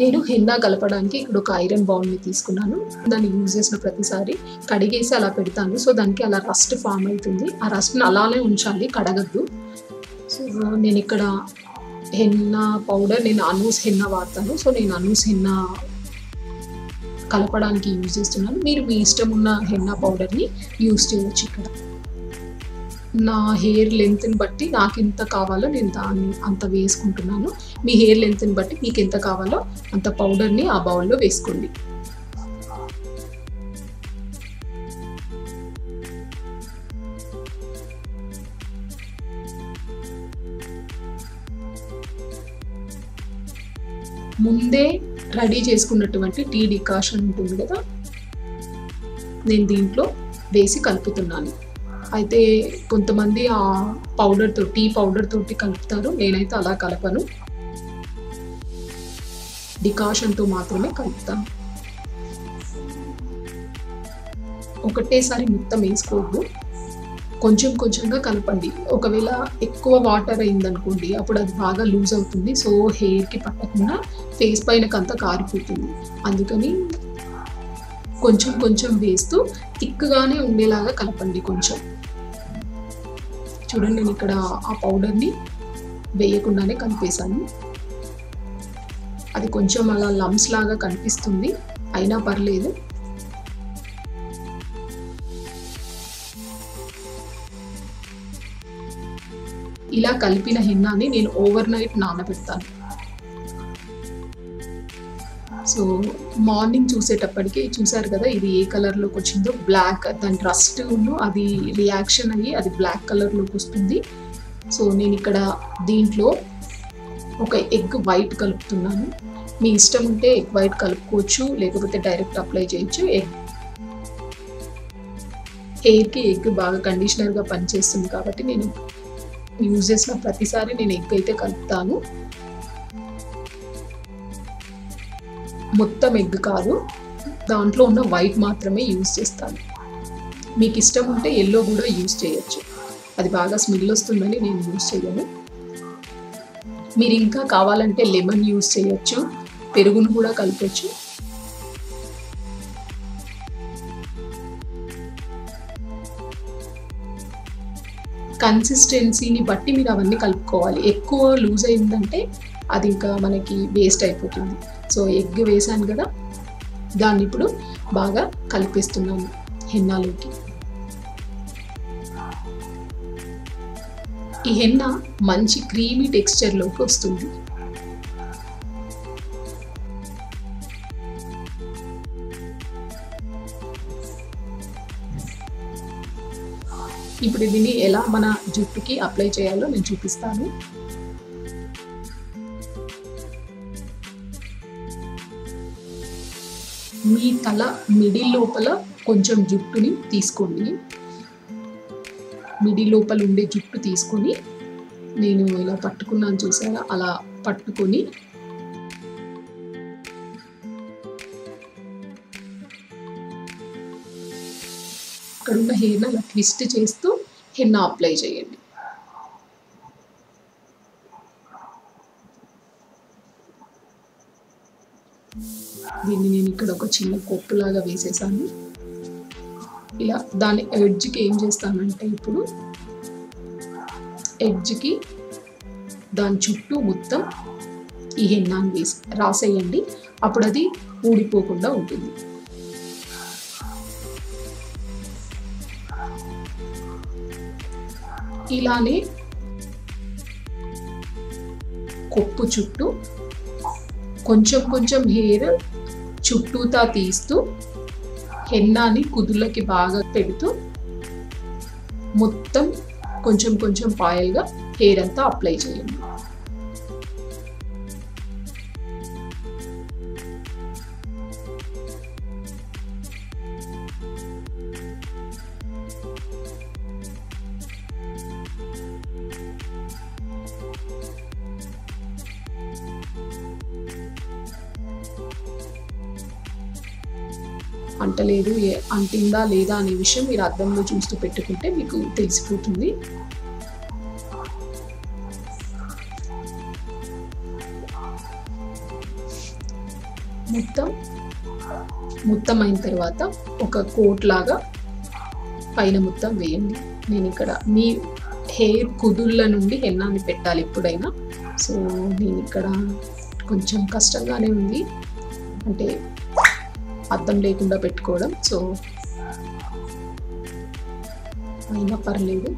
నేను హెన్నా కలపడానికి ఇక్కడ ఒక ఐరన్ బౌల్ని తీసుకున్నాను. దాన్ని యూజ్ చేసిన ప్రతిసారి కడిగేసి అలా పెడతాను. సో దానికి అలా రస్ట్ ఫామ్ అవుతుంది. ఆ రస్ట్ని అలానే ఉంచాలి కడగద్దు. సో నేను ఇక్కడ హెన్నా పౌడర్ నేను అనూస్ హెన్నా వాడతాను. సో నేను అనూస్ హెన్నా కలపడానికి యూజ్ చేస్తున్నాను. మీరు మీ ఇష్టం ఉన్న హెన్నా పౌడర్ని యూజ్ చేయవచ్చు ఇక్కడ. నా హెయిర్ లెంత్ని బట్టి నాకు ఎంత కావాలో నేను దాన్ని అంత వేసుకుంటున్నాను. మీ హెయిర్ లెంత్ని బట్టి మీకు ఎంత కావాలో అంత పౌడర్ని ఆ బౌల్లో వేసుకోండి. ముందే రెడీ చేసుకున్నటువంటి టీ డికాషన్ ఉంటుంది కదా నేను దీంట్లో వేసి కలుపుతున్నాను. అయితే కొంతమంది ఆ పౌడర్తో టీ పౌడర్ తోటి కలుపుతారు. నేనైతే అలా కలపను. డికాషన్తో మాత్రమే కలుపుతాను. ఒకటేసారి మొత్తం వేసుకోవద్దు. కొంచెం కొంచెంగా కలపండి. ఒకవేళ ఎక్కువ వాటర్ అయిందనుకోండి అప్పుడు అది బాగా లూజ్ అవుతుంది. సో హెయిర్కి పట్టకుండా ఫేస్ పైనకంతా కారిపోతుంది. అందుకని కొంచెం కొంచెం వేస్తూ థిక్గానే ఉండేలాగా కలపండి కొంచెం. చూడండి నేను ఇక్కడ ఆ పౌడర్ని వేయకుండానే కలిపేశాను అది కొంచెం అలా లమ్స్ లాగా కనిపిస్తుంది అయినా పర్లేదు. ఇలా కలిపిన హెన్నాని నేను ఓవర్ నైట్ నానబెడతాను. సో మార్నింగ్ చూసేటప్పటికి చూసారు కదా ఇది ఏ కలర్లోకి వచ్చిందో బ్లాక్ దాని రస్ట్ అది రియాక్షన్ అయ్యి అది బ్లాక్ కలర్లోకి వస్తుంది. సో నేను ఇక్కడ దీంట్లో ఒక ఎగ్ వైట్ కలుపుతున్నాను. మీ ఇష్టం ఉంటే ఎగ్ వైట్ కలుపుకోవచ్చు లేకపోతే డైరెక్ట్ అప్లై చేయొచ్చు. ఎగ్ హెయిర్కి ఎగ్ బాగా కండిషనర్గా పనిచేస్తుంది కాబట్టి నేను యూజ్ చేసిన ప్రతిసారి నేను ఎగ్ అయితే కలుపుతాను. మొత్తం ఎగ్ కాదు. దాంట్లో ఉన్న వైట్ మాత్రమే యూజ్ చేస్తాను. మీకు ఇష్టం ఉంటే ఎల్లో కూడా యూజ్ చేయొచ్చు. అది బాగా స్మెల్ వస్తుందని నేను యూజ్ చేయను. మీరు ఇంకా కావాలంటే లెమన్ యూజ్ చేయొచ్చు. పెరుగును కూడా కలపచ్చు. కన్సిస్టెన్సీని బట్టి మీరు అవన్నీ కలుపుకోవాలి. ఎక్కువ లూజ్ అయిందంటే అది ఇంకా మనకి వేస్ట్ అయిపోతుంది. సో ఎగ్ వేసాను కదా దాన్ని ఇప్పుడు బాగా కలిపేస్తున్నాను హెన్నాలోకి. ఈ హెన్న మంచి క్రీమీ టెక్స్చర్లోకి వస్తుంది. ఇప్పుడు దీన్ని ఎలా మన జుట్టుకి అప్లై చేయాలో నేను చూపిస్తాను. మీ తల మిడిల్ లోపల కొంచెం జుట్టుని తీసుకోండి మిడిల్ లోపల ఉండే జుట్టు తీసుకొని నేను ఇలా పట్టుకున్నాను చూసారా? అలా పట్టుకొని అక్కడ ఉన్న హెయిర్ని అలా ట్విస్ట్ చేస్తూ హెన్న అప్లై చేయండి. దీన్ని నేను ఇక్కడ ఒక చిన్న కొప్పులాగా వేసేసాను. ఇలా దాని ఎడ్జ్కి ఏం చేస్తానంటే ఇప్పుడు ఎడ్జ్కి దాని చుట్టూ మొత్తం ఈ హెన్నాన్ని వేసి రాసేయండి. అప్పుడు అది ఊడిపోకుండా ఉంటుంది. ఇలానే కొప్పు చుట్టూ కొంచెం కొంచెం హెయిర్ చుట్టూతా తీస్తూ హెన్నాని కుదుళ్ళకి బాగా పెడుతూ మొత్తం కొంచెం కొంచెం పాయల్గా హెయిర్ అంతా అప్లై చేయండి. అంటలేదు ఏ అంటిందా లేదా అనే విషయం మీరు అద్దంలో చూస్తూ పెట్టుకుంటే మీకు తెలిసిపోతుంది. మొత్తం మొత్తం అయిన తర్వాత ఒక కోట్ లాగా పైన మొత్తం వేయండి. నేను ఇక్కడ మీ హెయిర్ కుదుళ్ళ నుండి హెన్నాన్ని పెట్టాలి ఎప్పుడైనా. సో నేను ఇక్కడ కొంచెం కష్టంగానే ఉంది. అంటే అద్దం లేకుండా పెట్టుకోవడం. సో అయినా పర్లేదు.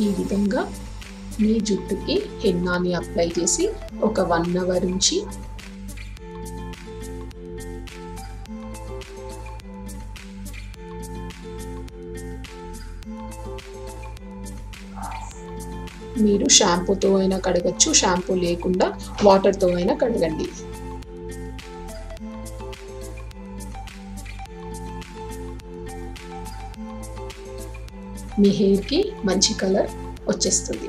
ఈ విధంగా మీ జుట్టుకి హెన్నాని అప్లై చేసి ఒక వన్ అవర్ ఉంచి మీరు షాంపూతో అయినా కడగచ్చు షాంపూ లేకుండా వాటర్తో అయినా కడగండి. మీ హెయిర్కి మంచి కలర్ వచ్చేస్తుంది.